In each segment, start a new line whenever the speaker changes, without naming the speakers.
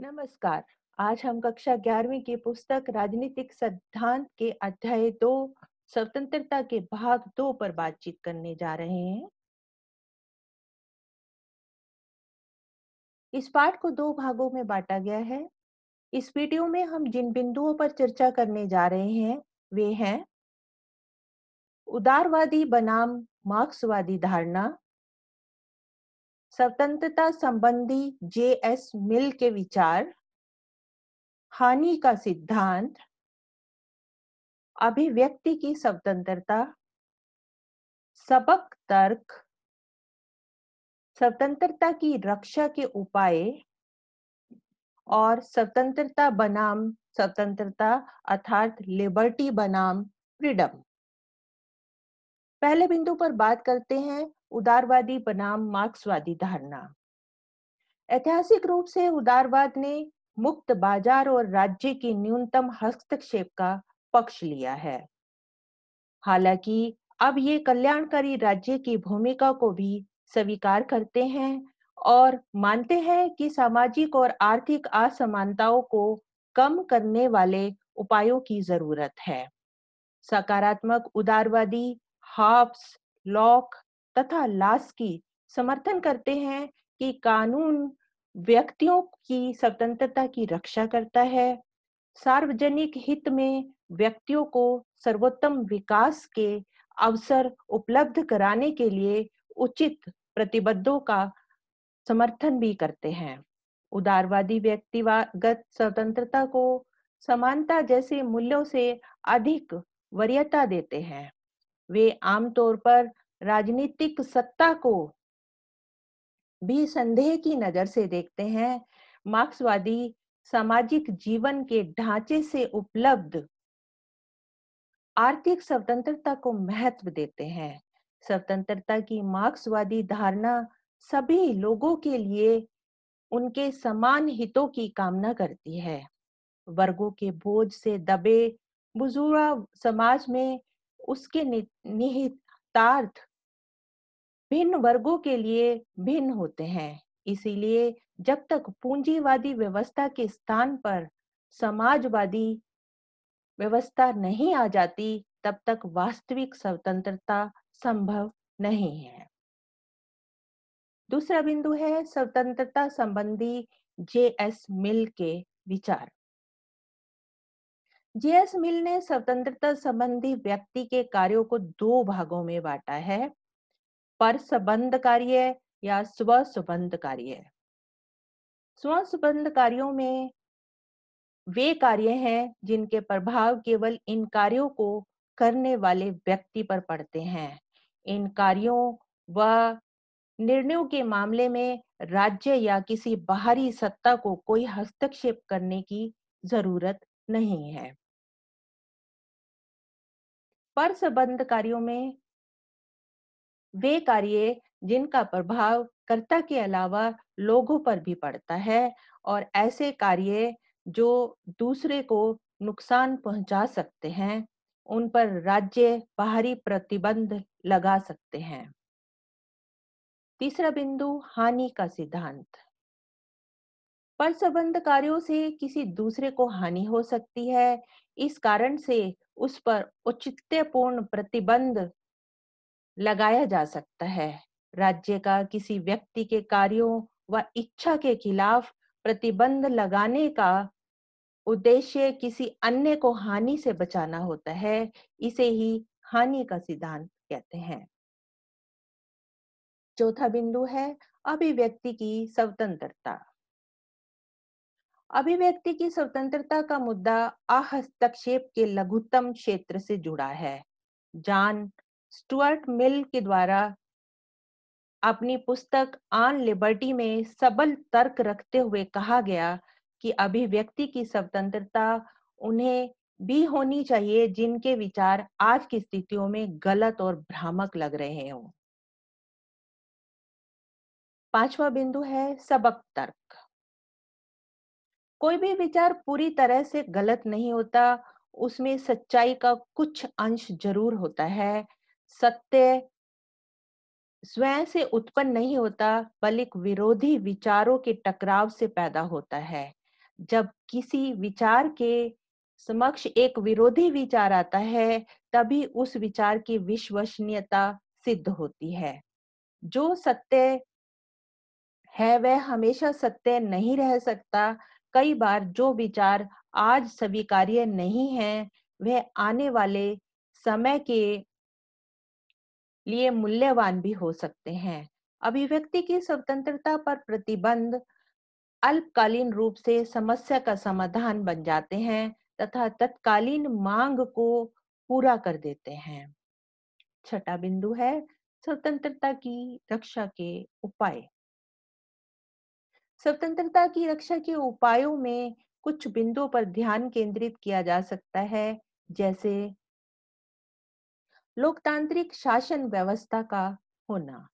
नमस्कार। आज हम कक्षा ग्यारहवीं की पुस्तक राजनीतिक सिद्धांत के अध्याय दो, स्वतंत्रता के भाग दो पर बातचीत करने जा रहे हैं। इस पाठ को दो भागों में बांटा गया है। इस वीडियो में हम जिन बिंदुओं पर चर्चा करने जा रहे हैं, वे हैं उदारवादी बनाम मार्क्सवादी धारणा स्वतंत्रता संबंधी जे एस मिल के विचार, हानि का सिद्धांत, अभिव्यक्ति की स्वतंत्रता, सबक तर्क, स्वतंत्रता की रक्षा के उपाय और स्वतंत्रता बनाम स्वतंत्रता अर्थात लिबर्टी बनाम फ्रीडम पहले बिंदु पर बात करते हैं उदारवादी बनाम मार्क्सवादी धारणा। ऐतिहासिक रूप से उदारवाद ने मुक्त बाज़ार और राज्य की न्यूनतम हस्तक्षेप का पक्ष लिया है। हालाँकि अब ये कल्याणकारी राज्य की भूमिका को भी स्वीकार करते हैं और मानते हैं कि सामाजिक और आर्थिक असमानताओं को कम करने वाले उपायों की ज़रूरत है। सकारात्मक उदारवादी, हाफ्स, लॉक तथा लास की समर्थन करते हैं कि कानून व्यक्तियों की स्वतंत्रता की रक्षा करता है। सार्वजनिक हित में व्यक्तियों को सर्वोत्तम विकास के अवसर उपलब्ध कराने के लिए उचित प्रतिबद्धों का समर्थन भी करते हैं। उदारवादी व्यक्तिगत स्वतंत्रता को समानता जैसे मूल्यों से अधिक वरीयता देते हैं। वे आमतौर पर राजनीतिक सत्ता को भी संदेह की नज़र से देखते हैं। मार्क्सवादी सामाजिक जीवन के ढांचे से उपलब्ध आर्थिक स्वतंत्रता को महत्व देते हैं। स्वतंत्रता की मार्क्सवादी धारणा सभी लोगों के लिए उनके समान हितों की कामना करती है। वर्गों के बोझ से दबे बुज़ुर्ग समाज में उसके निहितार्थ भिन्न वर्गों के लिए भिन्न होते हैं। इसीलिए जब तक पूंजीवादी व्यवस्था के स्थान पर समाजवादी व्यवस्था नहीं आ जाती, तब तक वास्तविक स्वतंत्रता संभव नहीं है। दूसरा बिंदु है स्वतंत्रता संबंधी जे एस मिल के विचार। जे एस मिल ने स्वतंत्रता संबंधी व्यक्ति के कार्यों को दो भागों में बांटा है। पर संबंध कार्य या स्व संबंध कार्य स्व संबंध कार्यों में वे कार्य हैं जिनके प्रभाव केवल इन कार्यों को करने वाले व्यक्ति पर पड़ते हैं। इन कार्यों व निर्णयों के मामले में राज्य या किसी बाहरी सत्ता को कोई हस्तक्षेप करने की ज़रूरत नहीं है। पर संबंध कार्यों में वे कार्य जिनका प्रभाव कर्ता के अलावा लोगों पर भी पड़ता है और ऐसे कार्य जो दूसरे को नुकसान पहुँचा सकते हैं, उन पर राज्य बाहरी प्रतिबंध लगा सकते हैं। तीसरा बिंदु, हानि का सिद्धांत। पर संबंध कार्यों से किसी दूसरे को हानि हो सकती है, इस कारण से उस पर औचित्यपूर्ण प्रतिबंध लगाया जा सकता है। राज्य का किसी व्यक्ति के कार्यों व इच्छा के खिलाफ प्रतिबंध लगाने का उद्देश्य किसी अन्य को हानि से बचाना होता है, इसे ही हानि का सिद्धांत कहते हैं। चौथा बिंदु है अभिव्यक्ति की स्वतंत्रता। अभिव्यक्ति की स्वतंत्रता का मुद्दा अहस्तक्षेप के लघुत्तम क्षेत्र से जुड़ा है। जान स्टुअर्ट मिल के द्वारा अपनी पुस्तक आन लिबर्टी में सबल तर्क रखते हुए कहा गया कि अभिव्यक्ति की स्वतंत्रता उन्हें भी होनी चाहिए जिनके विचार आज की स्थितियों में गलत और भ्रामक लग रहे हों। पांचवा बिंदु है सबक तर्क। कोई भी विचार पूरी तरह से गलत नहीं होता, उसमें सच्चाई का कुछ अंश ज़रूर होता है। सत्य स्वयं से उत्पन्न नहीं होता बल्कि विरोधी विचारों के टकराव से पैदा होता है। जब किसी विचार के समक्ष एक विरोधी विचार आता है, तभी उस विचार की विश्वसनीयता सिद्ध होती है। जो सत्य है, वह हमेशा सत्य नहीं रह सकता। कई बार जो विचार आज स्वीकार्य नहीं है, वह आने वाले समय के लिए मूल्यवान भी हो सकते हैं। अभिव्यक्ति की स्वतंत्रता पर प्रतिबंध अल्पकालीन रूप से समस्या का समाधान बन जाते हैं तथा तत्कालीन मांग को पूरा कर देते हैं। छठा बिंदु है स्वतंत्रता की रक्षा के उपाय। स्वतंत्रता की रक्षा के उपायों में कुछ बिंदुओं पर ध्यान केंद्रित किया जा सकता है, जैसे लोकतांत्रिक शासन व्यवस्था का होना।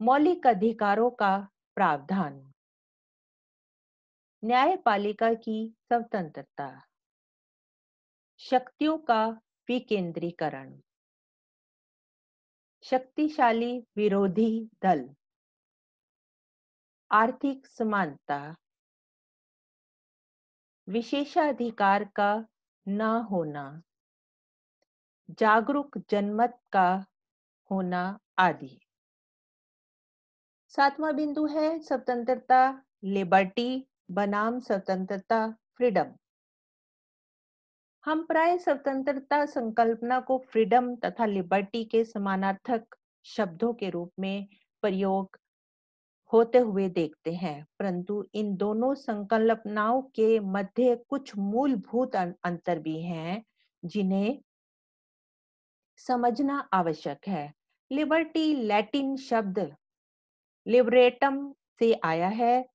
मौलिक अधिकारों का प्रावधान। न्यायपालिका की स्वतंत्रता। शक्तियों का विकेंद्रीकरण। शक्तिशाली विरोधी दल। आर्थिक समानता। विशेषाधिकार का न होना। जागरूक जनमत का होना आदि। सातवां बिंदु है स्वतंत्रता लिबर्टी बनाम स्वतंत्रता फ्रीडम हम प्राय स्वतंत्रता संकल्पना को फ्रीडम तथा लिबर्टी के समानार्थक शब्दों के रूप में प्रयोग होते हुए देखते हैं, परंतु इन दोनों संकल्पनाओं के मध्य कुछ मूलभूत अंतर भी हैं, जिन्हें समझना आवश्यक है। लिबर्टी लैटिन शब्द लिबरेटम से आया है,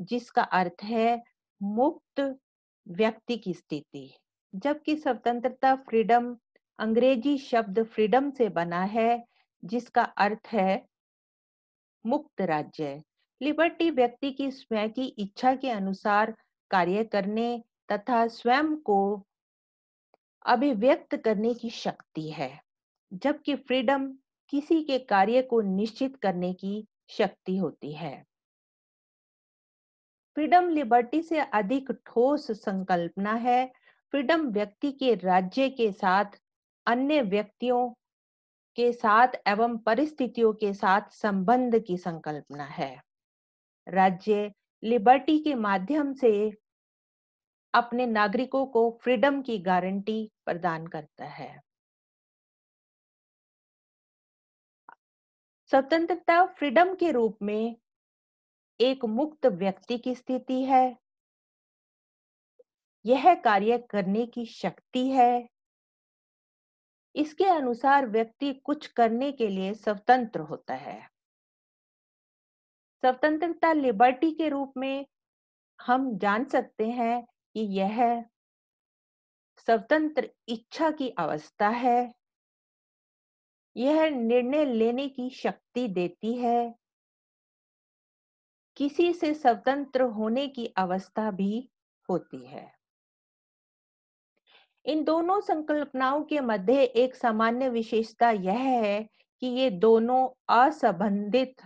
जिसका अर्थ है मुक्त व्यक्ति की स्थिति। जबकि स्वतंत्रता फ्रीडम अंग्रेज़ी शब्द फ्रीडम से बना है, जिसका अर्थ है मुक्त राज्य। लिबर्टी व्यक्ति की स्वयं की इच्छा के अनुसार कार्य करने तथा स्वयं को अभिव्यक्त करने की शक्ति है। जबकि फ्रीडम किसी के कार्य को निश्चित करने की शक्ति होती है। फ्रीडम लिबर्टी से अधिक ठोस संकल्पना है। फ्रीडम व्यक्ति के राज्य के साथ, अन्य व्यक्तियों के साथ एवं परिस्थितियों के साथ संबंध की संकल्पना है। राज्य लिबर्टी के माध्यम से अपने नागरिकों को फ्रीडम की गारंटी प्रदान करता है। स्वतंत्रता फ्रीडम के रूप में एक मुक्त व्यक्ति की स्थिति है। यह कार्य करने की शक्ति है। इसके अनुसार व्यक्ति कुछ करने के लिए स्वतंत्र होता है। स्वतंत्रता लिबर्टी के रूप में हम जान सकते हैं कि यह स्वतंत्र इच्छा की अवस्था है। यह निर्णय लेने की शक्ति देती है। किसी से स्वतंत्र होने की अवस्था भी होती है। इन दोनों संकल्पनाओं के मध्य एक सामान्य विशेषता यह है कि ये दोनों असंबंधित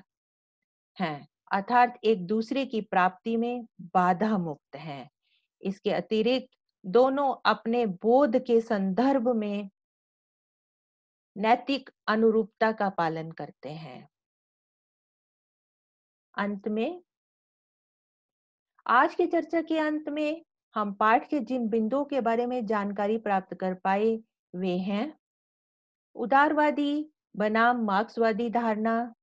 हैं, अर्थात एक दूसरे की प्राप्ति में बाधा मुक्त हैं। इसके अतिरिक्त दोनों अपने बोध के संदर्भ में नैतिक अनुरूपता का पालन करते हैं। अंत में, आज की चर्चा के अंत में हम पाठ के जिन बिंदुओं के बारे में जानकारी प्राप्त कर पाए वे हैं। उदारवादी, बनाम मार्क्सवादी धारणा,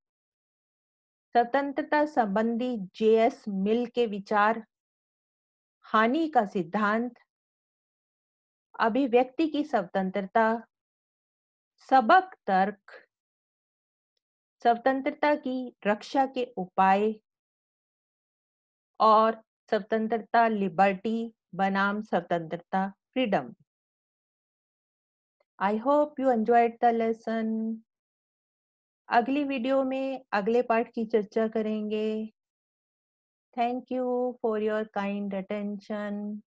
स्वतंत्रता संबंधी जेएस मिल के विचार, हानि का सिद्धांत, अभिव्यक्ति की स्वतंत्रता सबक, तर्क, स्वतंत्रता की रक्षा के उपाय और स्वतंत्रता लिबर्टी बनाम स्वतंत्रता freedom I hope you enjoyed the lesson अगली वीडियो में अगले पार्ट की चर्चा करेंगे. Thank you for your kind attention